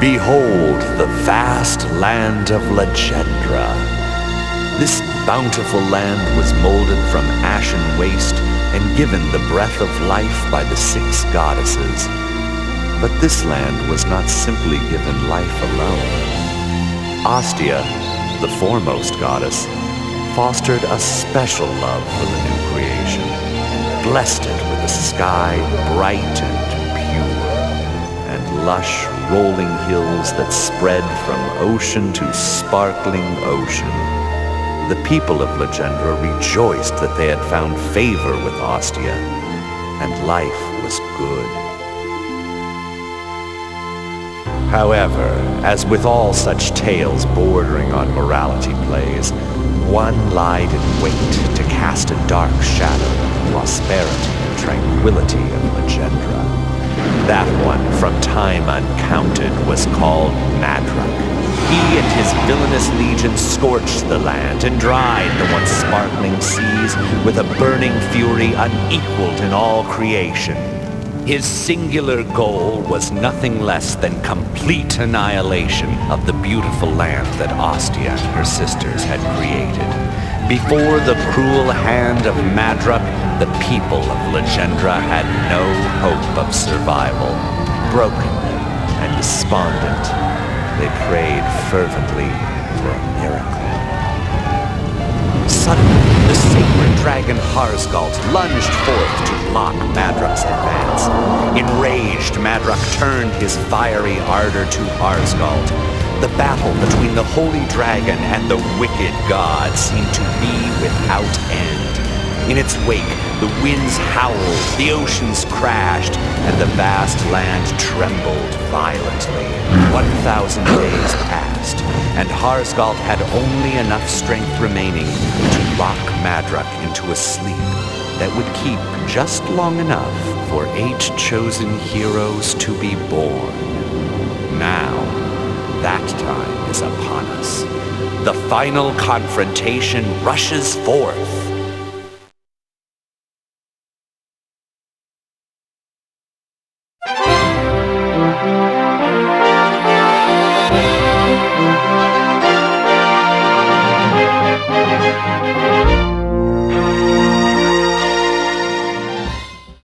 Behold the vast land of Legendra. This bountiful land was molded from ashen waste and given the breath of life by the six goddesses. But this land was not simply given life alone. Ostia, the foremost goddess, fostered a special love for the new creation, blessed it with a sky bright and lush rolling hills that spread from ocean to sparkling ocean. The people of Legendra rejoiced that they had found favor with Ostia, and life was good. However, as with all such tales bordering on morality plays, one lied in wait to cast a dark shadow on the prosperity and tranquility of Legendra. That one, from time uncounted, was called Madruk. He and his villainous legion scorched the land and dried the once sparkling seas with a burning fury unequaled in all creation. His singular goal was nothing less than complete annihilation of the beautiful land that Ostia and her sisters had created. Before the cruel hand of Madruk, the people of Legendra had no hope of survival. Broken and despondent, they prayed fervently for a miracle. Suddenly, the sacred dragon Harzgalt lunged forth to block Madruk's advance. Enraged, Madruk turned his fiery ardor to Harzgalt. The battle between the holy dragon and the wicked god seemed to be without end. In its wake, the winds howled, the oceans crashed, and the vast land trembled violently. One thousand days passed, and Harzgalt had only enough strength remaining to lock Madruk into a sleep that would keep just long enough for eight chosen heroes to be born. Now, that time is upon us. The final confrontation rushes forth.